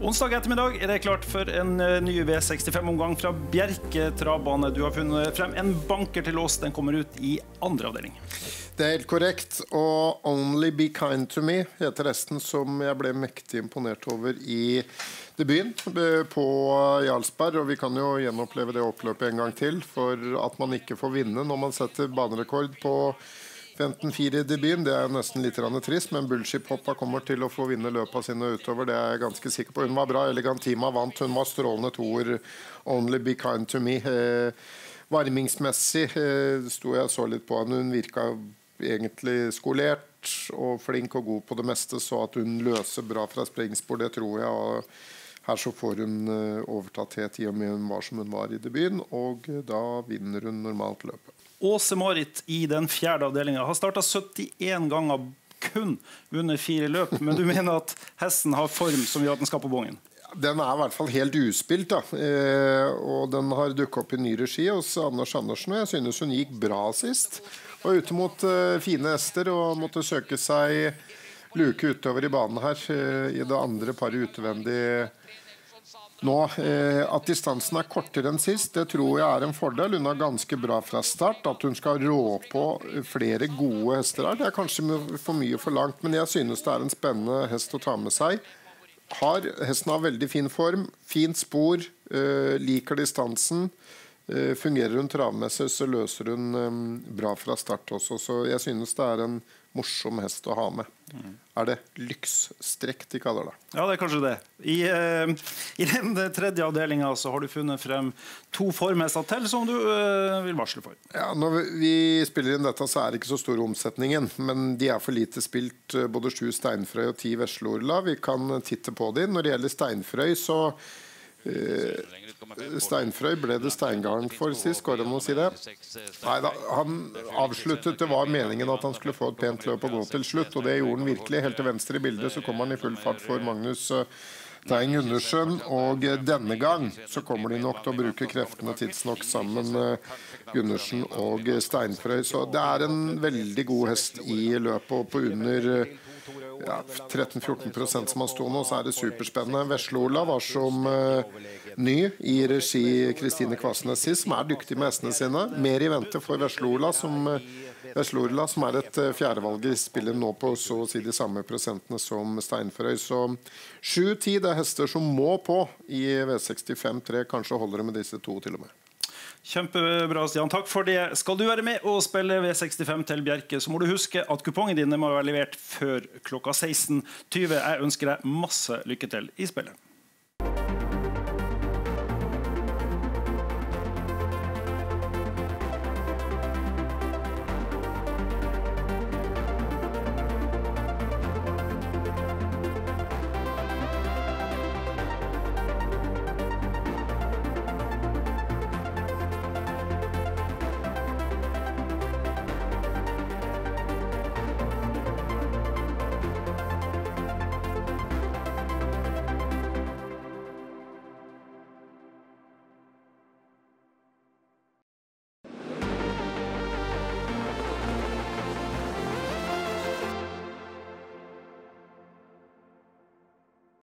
Onsdag ettermiddag er det klart for en eh, ny V65-omgang fra Bjerke travbane. Du har funnet frem en banker til oss. Den kommer ut i andre avdeling. Det er helt korrekt. Og 'Only Be Kind To Me' heter resten som jeg ble mektig imponert over i debuten eh, på Jarlsberg. Og vi kan jo gjenoppleve det oppløpet en gang til. For at man ikke får vinne når man setter banerekord på 15-4 i debuten. Det er nesten litt trist, men Bullship-hoppa kommer til å få vinne løpa sine utover. Det er jeg ganske sikker på. Hun var bra. Elegantima vant. Hun var strålende toer. 'Only Be Kind To Me'. Eh, varmingsmessig eh, sto jeg så litt på henne. Hun virka egentlig skolert og flink og god på det meste, så at hun løser bra fra sprengspor, det tror jeg. og her så får hun eh, overtatthet i og med hun var som hun var i debuten, og da vinner hun normalt løpet. Åse-Marit i den fjerde avdelinga har starta 71 ganger, kun vunnet fire løp. Men du mener at hesten har form som gjør at den skal på bongen? Den er i hvert fall helt uspilt. da, eh, Og den har dukket opp i ny regi hos Anders Andersen. Og jeg synes hun gikk bra sist. Og ute mot eh, fine hester og måtte søke seg luke utover i banen her eh, i det andre paret utvendig nå. Uh, at distansen er kortere enn sist, det tror jeg er en fordel. Hun er ganske bra fra start. At hun skal rå på flere gode hester her, det er kanskje for mye for langt. Men jeg synes det er en spennende hest å ta med seg. Har, hesten har veldig fin form, fint spor, liker distansen. Eh, fungerer hun travmessig, så løser hun um, bra fra start også. Så jeg synes det er en morsom hest å ha med. Mm. Er det lyksstrekk de kaller det? Ja, det er kanskje det. I, uh, i den tredje avdelinga har du funnet frem to formhester til som du uh, vil varsle for. Ja, Når vi spiller inn dette, så er det ikke så stor omsetningen. Men de er for lite spilt, både sju Steinfrøy og ti Vesleorla. Vi kan titte på dem. Når det gjelder Steinfrøy, så Eh, Steinfrøy ble det steingarn for sist, går det an å si det? Nei da, han avsluttet. Det var meningen at han skulle få et pent løp å gå til slutt, og det gjorde han virkelig. Helt til venstre i bildet så kom han i full fart for Magnus Tein eh, Gundersen, og denne gang så kommer de nok til å bruke kreftene tidsnok sammen Gundersen og Steinfrøy. Så det er en veldig god hest i løpet, og på under ja, 13-14% som han sto nå, så er det superspennende. Vesle-Ola var som uh, ny i regi Kristine Kvasnes sist, som er dyktig med hestene sine. Mer i vente for Vesle-Ola, som, uh, som er et uh, fjerdevalg i spillet nå på så å si de samme prosentene som Steinfrøy. Så 7-10 er hester som må på i V65-3. Kanskje holder det med disse to, til og med. Kjempebra, Stian. Takk for det. Skal du være med og spille V65 til Bjerke, så må du huske at kupongene dine må være levert før klokka 16.20. Jeg ønsker deg masse lykke til i spillet.